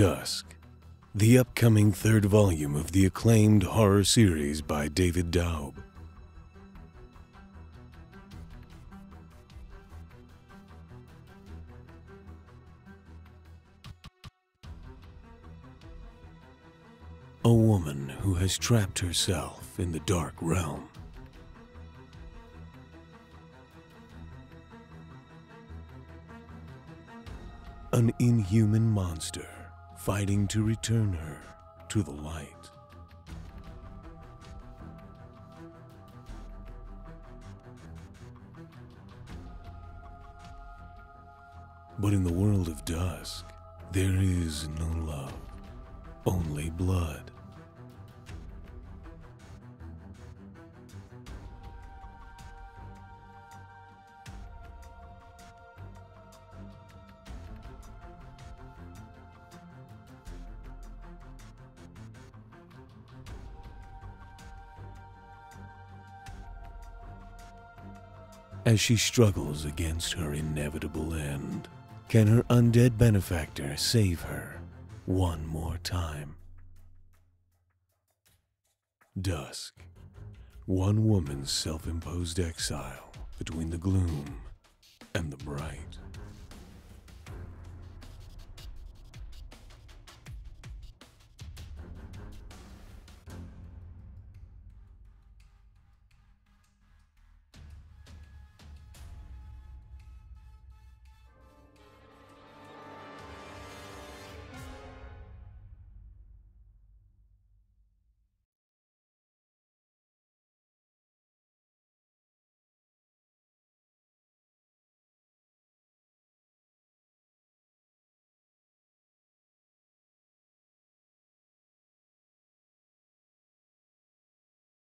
Dusk, the upcoming third volume of the acclaimed horror series by David Daub. A woman who has trapped herself in the dark realm. An inhuman monster fighting to return her to the light. But in the world of dusk, there is no love, only blood. As she struggles against her inevitable end, can her undead benefactor save her one more time? Dusk. One woman's self imposed exile between the gloom.